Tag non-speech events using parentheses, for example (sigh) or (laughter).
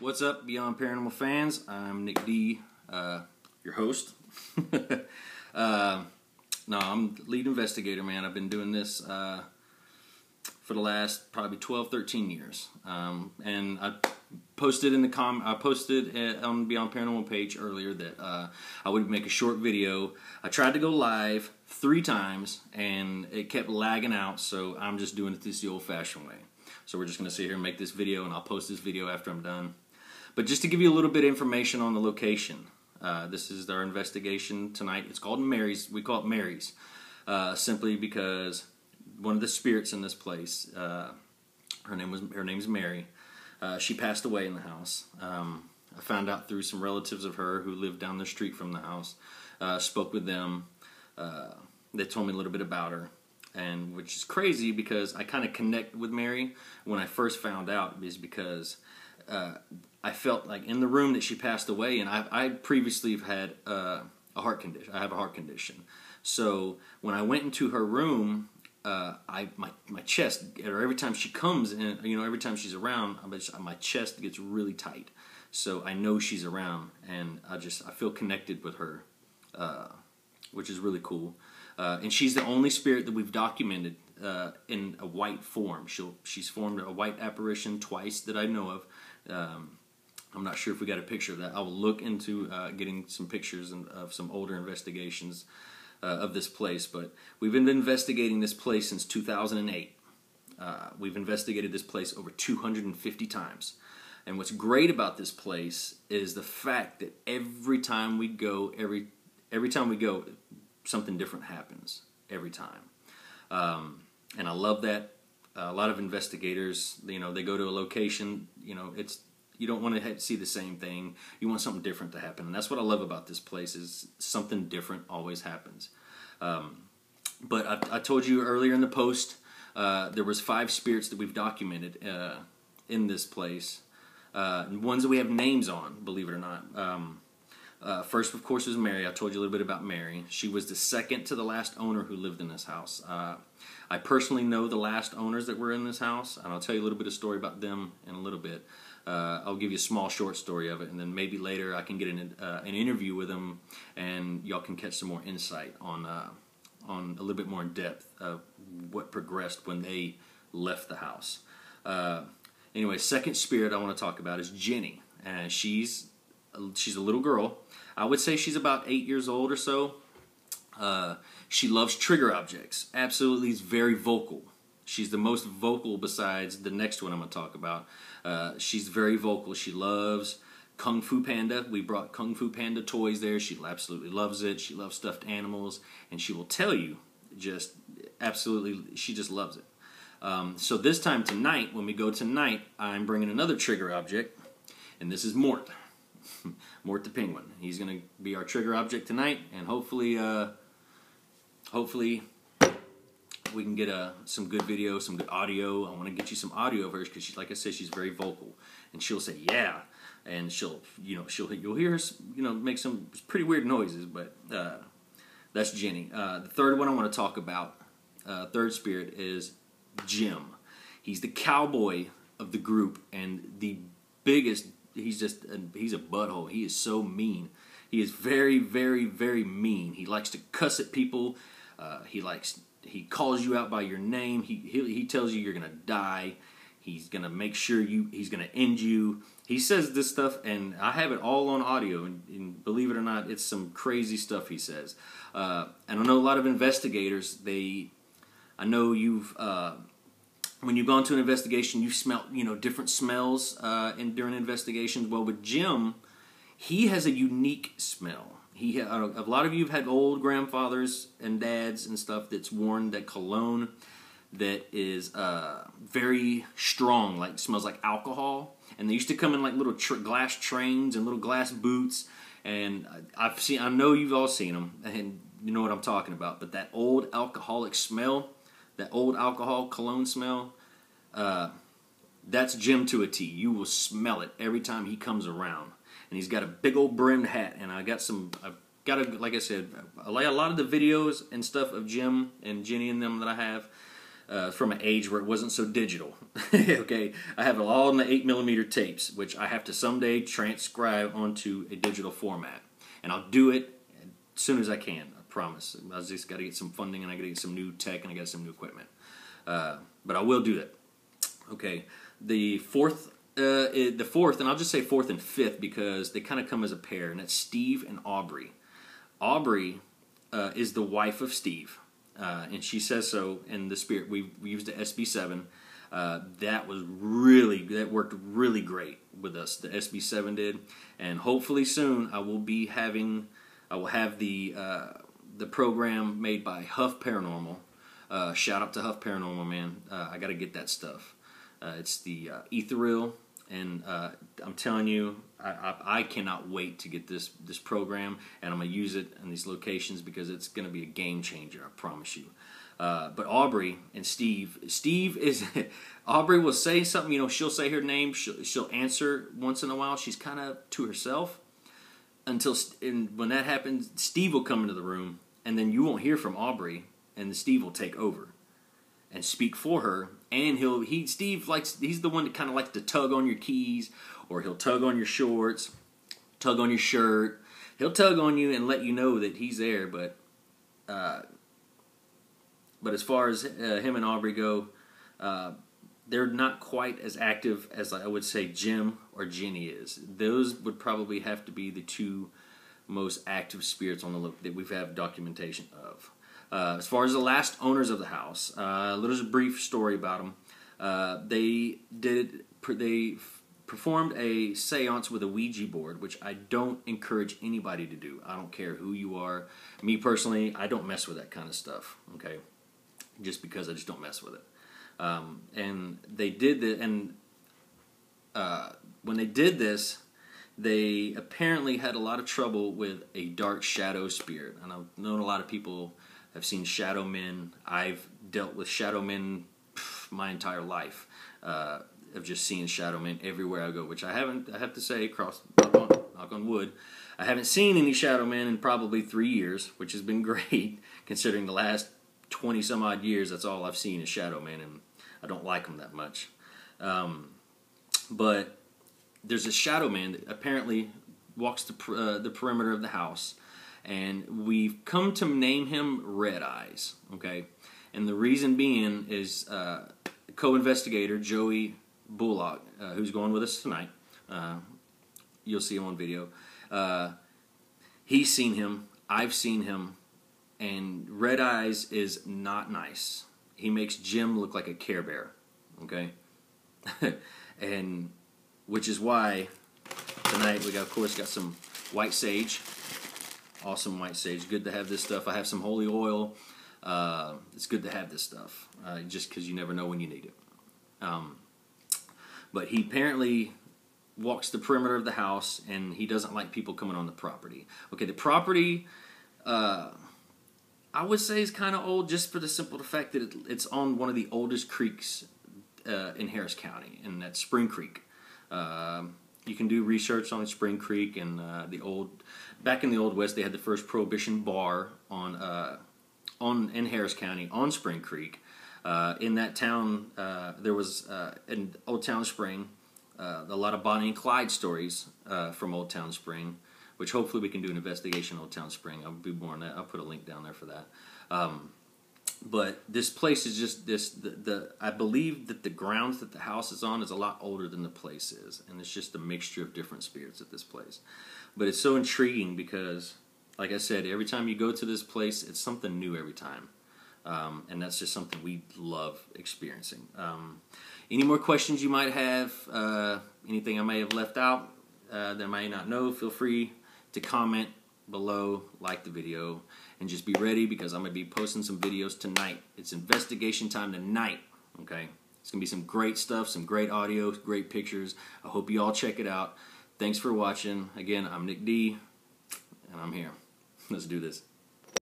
What's up, Beyond Paranormal fans? I'm Nick D, uh, your host. (laughs) uh, no, I'm lead investigator, man. I've been doing this uh, for the last probably 12, 13 years. Um, and I posted in the com I posted uh, on Beyond Paranormal page earlier that uh, I would make a short video. I tried to go live three times and it kept lagging out, so I'm just doing it this the old-fashioned way. So we're just going to sit here and make this video, and I'll post this video after I'm done. But just to give you a little bit of information on the location, uh, this is our investigation tonight. It's called Mary's. We call it Mary's, uh, simply because one of the spirits in this place, uh, her name was her name's Mary. Uh, she passed away in the house. Um, I found out through some relatives of her who lived down the street from the house. Uh, spoke with them. Uh, they told me a little bit about her and which is crazy because I kind of connect with Mary when I first found out is because uh, I felt like in the room that she passed away, and I I previously have had uh, a heart condition. I have a heart condition, so when I went into her room, uh, I my my chest or every time she comes and you know every time she's around, my chest gets really tight. So I know she's around, and I just I feel connected with her, uh, which is really cool. Uh, and she's the only spirit that we've documented uh, in a white form. She'll, she's formed a white apparition twice that I know of. Um, I'm not sure if we got a picture of that. I will look into uh, getting some pictures and, of some older investigations uh, of this place. But we've been investigating this place since 2008. Uh, we've investigated this place over 250 times. And what's great about this place is the fact that every time we go, every every time we go, something different happens every time. Um, and I love that. Uh, a lot of investigators, you know, they go to a location, you know, it's you don't want to see the same thing. You want something different to happen, and that's what I love about this place is something different always happens. Um, but I, I, told you earlier in the post uh, there was five spirits that we've documented uh, in this place, uh, ones that we have names on, believe it or not. Um, uh, first, of course, was Mary. I told you a little bit about Mary. She was the second to the last owner who lived in this house. Uh, I personally know the last owners that were in this house, and I'll tell you a little bit of story about them in a little bit. Uh, I'll give you a small short story of it, and then maybe later I can get an, uh, an interview with them, and y'all can catch some more insight on uh, on a little bit more in depth of what progressed when they left the house. Uh, anyway, second spirit I want to talk about is Jenny, and she's she's a little girl. I would say she's about eight years old or so. Uh, she loves trigger objects. Absolutely, is very vocal. She's the most vocal besides the next one I'm going to talk about. Uh, she's very vocal. She loves Kung Fu Panda. We brought Kung Fu Panda toys there. She absolutely loves it. She loves stuffed animals, and she will tell you just absolutely. She just loves it. Um, so this time tonight, when we go tonight, I'm bringing another trigger object, and this is Mort. (laughs) Mort the Penguin. He's going to be our trigger object tonight, and hopefully, uh, hopefully, we can get a uh, some good video, some good audio. I want to get you some audio of hers because, like I said, she's very vocal, and she'll say yeah, and she'll you know she'll you'll hear her you know make some pretty weird noises, but uh, that's Jenny. Uh, the third one I want to talk about, uh, third spirit is Jim. He's the cowboy of the group and the biggest he's just he's a butthole. He is so mean. He is very, very, very mean. He likes to cuss at people. Uh, he likes he calls you out by your name. He he, he tells you you're gonna die. He's gonna make sure you. He's gonna end you. He says this stuff, and I have it all on audio. And, and believe it or not, it's some crazy stuff he says. Uh, and I know a lot of investigators. They, I know you've. Uh, when you go into an investigation, you smell you know different smells uh, in during investigations. Well, with Jim, he has a unique smell. He a lot of you have had old grandfathers and dads and stuff that's worn that cologne that is uh, very strong, like smells like alcohol. And they used to come in like little tr- glass trains and little glass boots. And I've seen, I know you've all seen them, and you know what I'm talking about. But that old alcoholic smell that old alcohol cologne smell, uh, that's Jim to a T. You will smell it every time he comes around. And he's got a big old brimmed hat. And I got some, I've got a, like I said, a lot of the videos and stuff of Jim and Jenny and them that I have. uh, from an age where it wasn't so digital. (laughs) okay, I have it all in the eight millimeter tapes, which I have to someday transcribe onto a digital format, and I'll do it as soon as I can. Promise. I just got to get some funding, and I got to get some new tech, and I got some new equipment. Uh, but I will do that. Okay, the fourth. Uh, the fourth, and I'll just say fourth and fifth because they kind of come as a pair, and that's Steve and Aubrey. Aubrey uh, is the wife of Steve, uh, and she says so in the spirit. We, we used the SB7. Uh, that was really that worked really great with us. The SB7 did, and hopefully soon I will be having I will have the uh, the program made by Huff Paranormal. Uh, shout out to Huff Paranormal, man. Uh, I got to get that stuff. it's the Ethereal and uh, I'm telling you, I, I, I, cannot wait to get this this program, and I'm gonna use it in these locations because it's gonna be a game changer. I promise you. Uh, but Aubrey and Steve, Steve is (laughs) Aubrey will say something. You know, she'll say her name. She'll, she'll answer once in a while. She's kind of to herself until and when that happens, Steve will come into the room, and then you won't hear from Aubrey, and Steve will take over and speak for her. And he'll he Steve likes he's the one that kind of likes to tug on your keys or he'll tug on your shorts, tug on your shirt. He'll tug on you and let you know that he's there. But uh, but as far as uh, him and Aubrey go, uh, they're not quite as active as I would say Jim or Jenny is. Those would probably have to be the two most active spirits on the look that we've had documentation of. Uh, as far as the last owners of the house, uh, a little brief story about them. Uh, they did they performed a séance with a Ouija board, which I don't encourage anybody to do. I don't care who you are. Me personally, I don't mess with that kind of stuff. Okay, just because I just don't mess with it. Um, and they did that, and uh, when they did this, they apparently had a lot of trouble with a dark shadow spirit. And I've known a lot of people I've seen shadow men. I've dealt with shadow men my entire life. Uh, of just seeing shadow men everywhere I go, which I haven't. I have to say, cross knock on, knock on wood, I haven't seen any shadow men in probably three years, which has been (laughs) great considering the last twenty some odd years. That's all I've seen is shadow men, and I don't like them that much. Um, but there's a shadow man that apparently walks the uh, the perimeter of the house and we've come to name him Red Eyes. Okay, and the reason being is uh, co-investigator Joey Bullock, uh, who's going with us tonight. Uh, you'll see him on video. Uh, he's seen him. I've seen him, and Red Eyes is not nice. He makes Jim look like a Care Bear. Okay, (laughs) and which is why tonight we got, of course, got some white sage awesome white sage. Good to have this stuff. I have some holy oil. Uh, it's good to have this stuff, uh, just because you never know when you need it. Um, but he apparently walks the perimeter of the house, and he doesn't like people coming on the property. Okay, the property, uh, I would say, is kind of old, just for the simple fact that it, it's on one of the oldest creeks uh, in Harris County, and that's Spring Creek. Um, you can do research on Spring Creek and uh, the old. Back in the old west, they had the first prohibition bar on uh, on in Harris County on Spring Creek. Uh, in that town, uh, there was uh, in Old Town Spring uh, a lot of Bonnie and Clyde stories from Old Town Spring, which hopefully we can do an investigation Old Town Spring. I'll be more on that. I'll put a link down there for that. Um, but this place is just this the, the, I believe that the grounds that the house is on is a lot older than the place is, and it's just a mixture of different spirits at this place. But it's so intriguing because, like I said, every time you go to this place, it's something new every time, um, and that's just something we love experiencing. Um, any more questions you might have? Uh, anything I may have left out uh, that I may not know? Feel free to comment below, like the video, and just be ready because I'm going to be posting some videos tonight. It's investigation time tonight, okay? It's going to be some great stuff, some great audio, great pictures. I hope you all check it out. Thanks for watching. Again, I'm Nick D, and I'm here. (laughs) Let's do this.